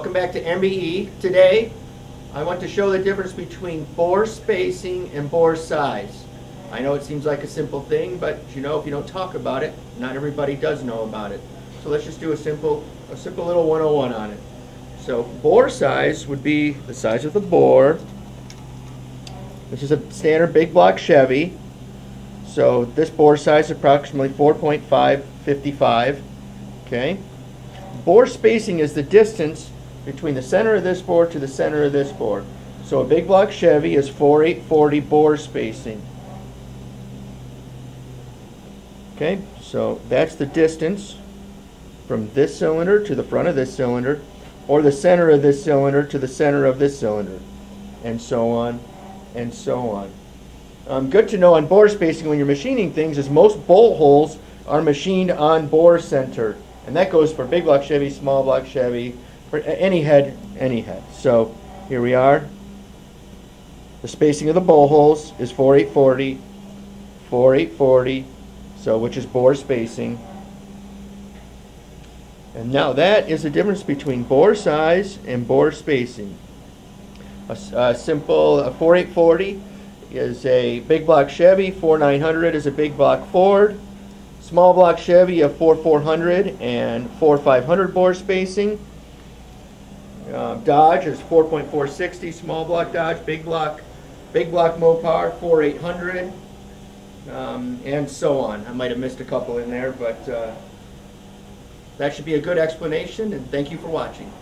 back to MBE. Today, I want to show the difference between bore spacing and bore size. I know it seems like a simple thing, but you know, if you don't talk about it, not everybody does know about it. So let's just do a simple, a simple little 101 on it. So bore size would be the size of the bore. This is a standard big block Chevy. So this bore size is approximately 4.555. Okay. Bore spacing is the distance between the center of this bore to the center of this bore. So a big block Chevy is 4840 bore spacing. Okay, so that's the distance from this cylinder to the front of this cylinder, or the center of this cylinder to the center of this cylinder, and so on, and so on. Um, good to know on bore spacing when you're machining things is most bolt holes are machined on bore center. And that goes for big block Chevy, small block Chevy, any head, any head. So here we are. The spacing of the bolt holes is 4840, 4840, so which is bore spacing. And now that is the difference between bore size and bore spacing. A, a simple a 4840 is a big block Chevy, 4900 is a big block Ford. Small block Chevy of 4400 and 4500 bore spacing. Uh, Dodge is 4.460 small block Dodge, big block, big block Mopar 4800, um, and so on. I might have missed a couple in there, but uh, that should be a good explanation. And thank you for watching.